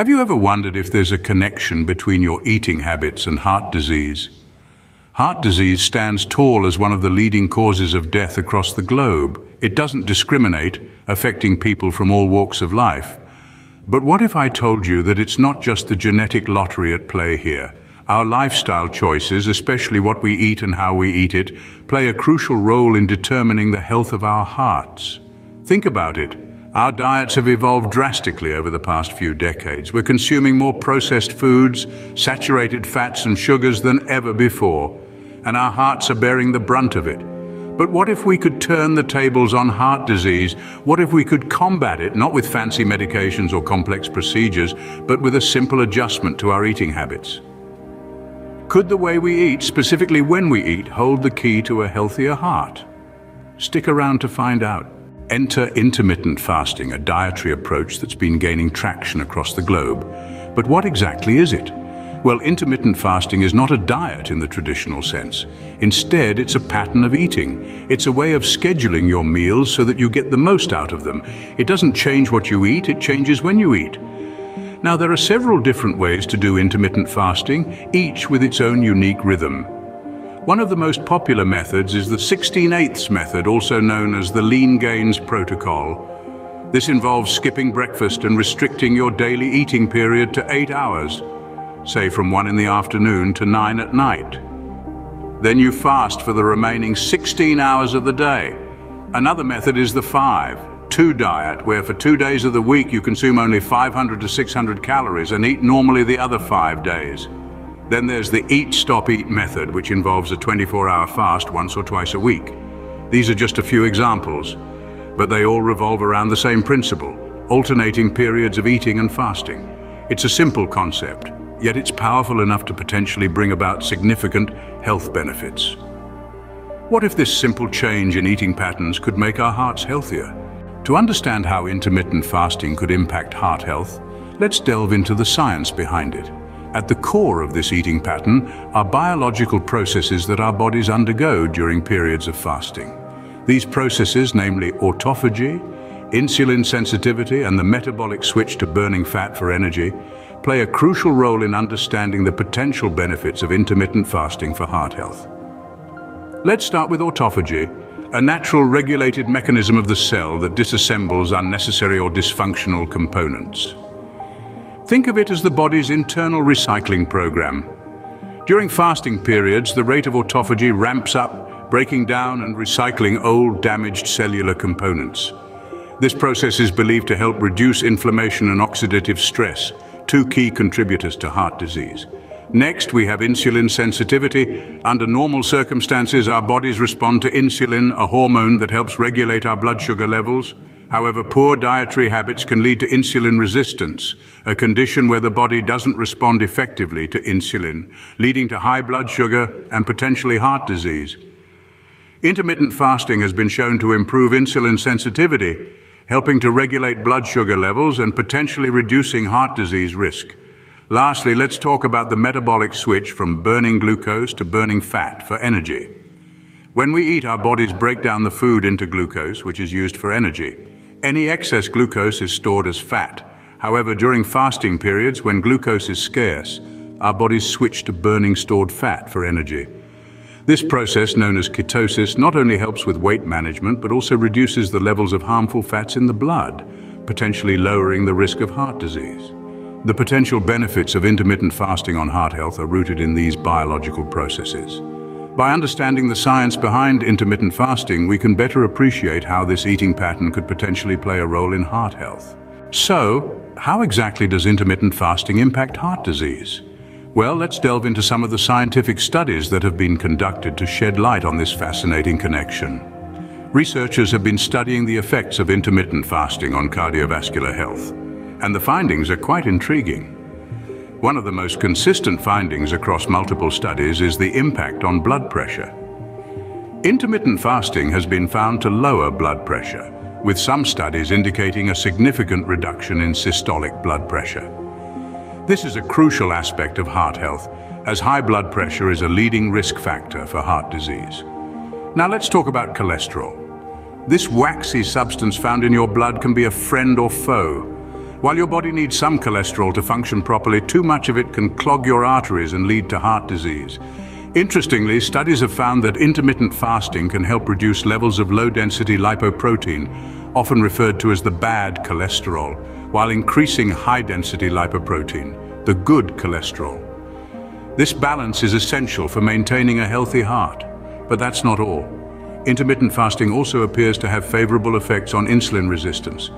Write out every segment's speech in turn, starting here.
Have you ever wondered if there's a connection between your eating habits and heart disease? Heart disease stands tall as one of the leading causes of death across the globe. It doesn't discriminate, affecting people from all walks of life. But what if I told you that it's not just the genetic lottery at play here? Our lifestyle choices, especially what we eat and how we eat it, play a crucial role in determining the health of our hearts. Think about it. Our diets have evolved drastically over the past few decades. We're consuming more processed foods, saturated fats and sugars than ever before, and our hearts are bearing the brunt of it. But what if we could turn the tables on heart disease? What if we could combat it, not with fancy medications or complex procedures, but with a simple adjustment to our eating habits? Could the way we eat, specifically when we eat, hold the key to a healthier heart? Stick around to find out. Enter intermittent fasting, a dietary approach that's been gaining traction across the globe. But what exactly is it? Well, intermittent fasting is not a diet in the traditional sense. Instead, it's a pattern of eating. It's a way of scheduling your meals so that you get the most out of them. It doesn't change what you eat, it changes when you eat. Now, there are several different ways to do intermittent fasting, each with its own unique rhythm. One of the most popular methods is the 16 8 method, also known as the Lean Gains Protocol. This involves skipping breakfast and restricting your daily eating period to 8 hours, say from 1 in the afternoon to 9 at night. Then you fast for the remaining 16 hours of the day. Another method is the 5-2 diet, where for two days of the week you consume only 500 to 600 calories and eat normally the other five days. Then there's the Eat, Stop, Eat method, which involves a 24-hour fast once or twice a week. These are just a few examples, but they all revolve around the same principle, alternating periods of eating and fasting. It's a simple concept, yet it's powerful enough to potentially bring about significant health benefits. What if this simple change in eating patterns could make our hearts healthier? To understand how intermittent fasting could impact heart health, let's delve into the science behind it. At the core of this eating pattern are biological processes that our bodies undergo during periods of fasting. These processes, namely autophagy, insulin sensitivity and the metabolic switch to burning fat for energy, play a crucial role in understanding the potential benefits of intermittent fasting for heart health. Let's start with autophagy, a natural regulated mechanism of the cell that disassembles unnecessary or dysfunctional components. Think of it as the body's internal recycling program. During fasting periods, the rate of autophagy ramps up, breaking down and recycling old, damaged cellular components. This process is believed to help reduce inflammation and oxidative stress, two key contributors to heart disease. Next, we have insulin sensitivity. Under normal circumstances, our bodies respond to insulin, a hormone that helps regulate our blood sugar levels. However, poor dietary habits can lead to insulin resistance, a condition where the body doesn't respond effectively to insulin, leading to high blood sugar and potentially heart disease. Intermittent fasting has been shown to improve insulin sensitivity, helping to regulate blood sugar levels and potentially reducing heart disease risk. Lastly, let's talk about the metabolic switch from burning glucose to burning fat for energy. When we eat, our bodies break down the food into glucose, which is used for energy. Any excess glucose is stored as fat. However, during fasting periods, when glucose is scarce, our bodies switch to burning stored fat for energy. This process, known as ketosis, not only helps with weight management, but also reduces the levels of harmful fats in the blood, potentially lowering the risk of heart disease. The potential benefits of intermittent fasting on heart health are rooted in these biological processes. By understanding the science behind intermittent fasting, we can better appreciate how this eating pattern could potentially play a role in heart health. So, how exactly does intermittent fasting impact heart disease? Well, let's delve into some of the scientific studies that have been conducted to shed light on this fascinating connection. Researchers have been studying the effects of intermittent fasting on cardiovascular health, and the findings are quite intriguing. One of the most consistent findings across multiple studies is the impact on blood pressure. Intermittent fasting has been found to lower blood pressure, with some studies indicating a significant reduction in systolic blood pressure. This is a crucial aspect of heart health, as high blood pressure is a leading risk factor for heart disease. Now let's talk about cholesterol. This waxy substance found in your blood can be a friend or foe, While your body needs some cholesterol to function properly, too much of it can clog your arteries and lead to heart disease. Interestingly, studies have found that intermittent fasting can help reduce levels of low-density lipoprotein, often referred to as the bad cholesterol, while increasing high-density lipoprotein, the good cholesterol. This balance is essential for maintaining a healthy heart, but that's not all. Intermittent fasting also appears to have favorable effects on insulin resistance,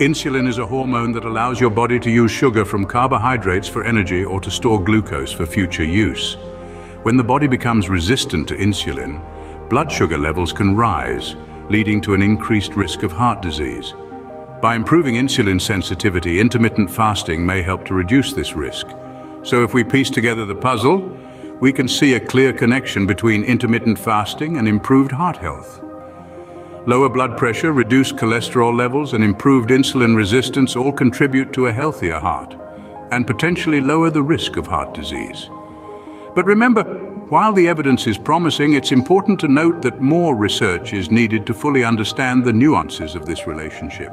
Insulin is a hormone that allows your body to use sugar from carbohydrates for energy or to store glucose for future use. When the body becomes resistant to insulin, blood sugar levels can rise, leading to an increased risk of heart disease. By improving insulin sensitivity, intermittent fasting may help to reduce this risk. So if we piece together the puzzle, we can see a clear connection between intermittent fasting and improved heart health. Lower blood pressure, reduced cholesterol levels and improved insulin resistance all contribute to a healthier heart and potentially lower the risk of heart disease. But remember, while the evidence is promising, it's important to note that more research is needed to fully understand the nuances of this relationship.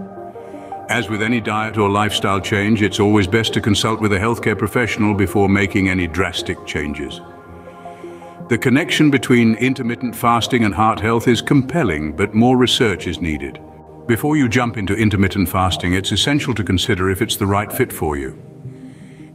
As with any diet or lifestyle change, it's always best to consult with a healthcare professional before making any drastic changes. The connection between intermittent fasting and heart health is compelling, but more research is needed. Before you jump into intermittent fasting, it's essential to consider if it's the right fit for you.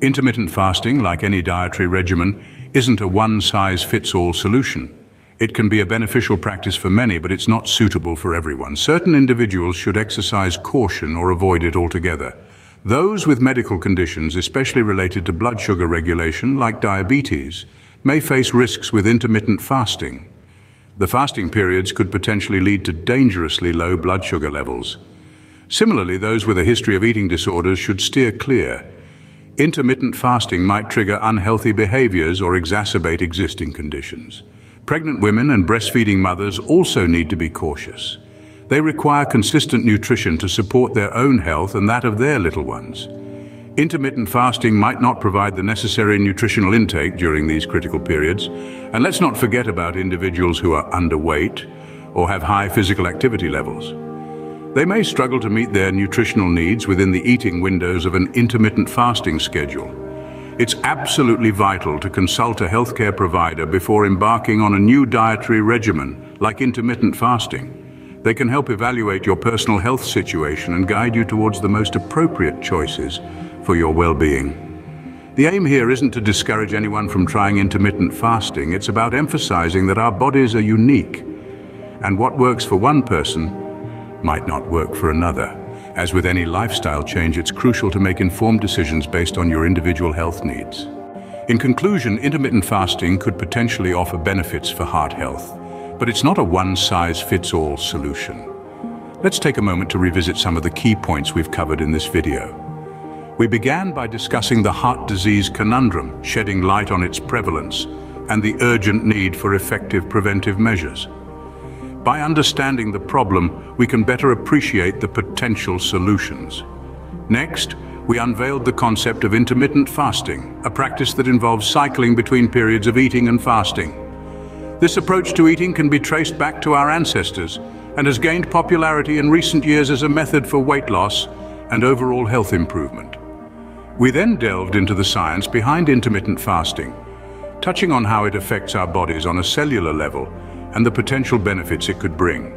Intermittent fasting, like any dietary regimen, isn't a one-size-fits-all solution. It can be a beneficial practice for many, but it's not suitable for everyone. Certain individuals should exercise caution or avoid it altogether. Those with medical conditions, especially related to blood sugar regulation, like diabetes, may face risks with intermittent fasting. The fasting periods could potentially lead to dangerously low blood sugar levels. Similarly, those with a history of eating disorders should steer clear. Intermittent fasting might trigger unhealthy behaviors or exacerbate existing conditions. Pregnant women and breastfeeding mothers also need to be cautious. They require consistent nutrition to support their own health and that of their little ones. Intermittent fasting might not provide the necessary nutritional intake during these critical periods, and let's not forget about individuals who are underweight or have high physical activity levels. They may struggle to meet their nutritional needs within the eating windows of an intermittent fasting schedule. It's absolutely vital to consult a healthcare provider before embarking on a new dietary regimen like intermittent fasting. They can help evaluate your personal health situation and guide you towards the most appropriate choices for your well-being. The aim here isn't to discourage anyone from trying intermittent fasting, it's about emphasizing that our bodies are unique, and what works for one person might not work for another. As with any lifestyle change, it's crucial to make informed decisions based on your individual health needs. In conclusion, intermittent fasting could potentially offer benefits for heart health, but it's not a one-size-fits-all solution. Let's take a moment to revisit some of the key points we've covered in this video. We began by discussing the heart disease conundrum, shedding light on its prevalence and the urgent need for effective preventive measures. By understanding the problem, we can better appreciate the potential solutions. Next, we unveiled the concept of intermittent fasting, a practice that involves cycling between periods of eating and fasting. This approach to eating can be traced back to our ancestors and has gained popularity in recent years as a method for weight loss and overall health improvement. We then delved into the science behind intermittent fasting, touching on how it affects our bodies on a cellular level and the potential benefits it could bring.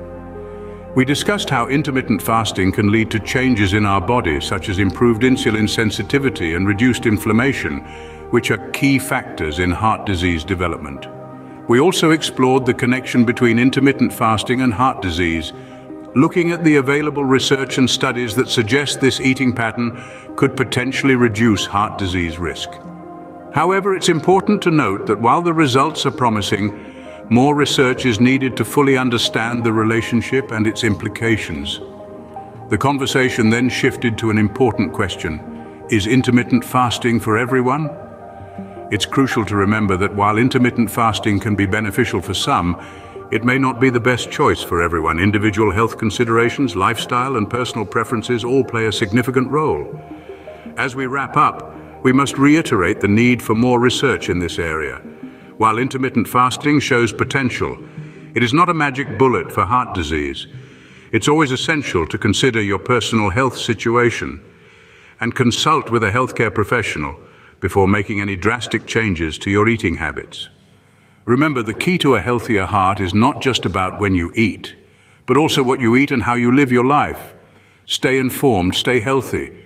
We discussed how intermittent fasting can lead to changes in our body, such as improved insulin sensitivity and reduced inflammation, which are key factors in heart disease development. We also explored the connection between intermittent fasting and heart disease, looking at the available research and studies that suggest this eating pattern could potentially reduce heart disease risk. However, it's important to note that while the results are promising, more research is needed to fully understand the relationship and its implications. The conversation then shifted to an important question. Is intermittent fasting for everyone? It's crucial to remember that while intermittent fasting can be beneficial for some, it may not be the best choice for everyone. Individual health considerations, lifestyle and personal preferences all play a significant role. As we wrap up, we must reiterate the need for more research in this area. While intermittent fasting shows potential, it is not a magic bullet for heart disease. It's always essential to consider your personal health situation and consult with a healthcare professional before making any drastic changes to your eating habits. Remember, the key to a healthier heart is not just about when you eat, but also what you eat and how you live your life. Stay informed, stay healthy,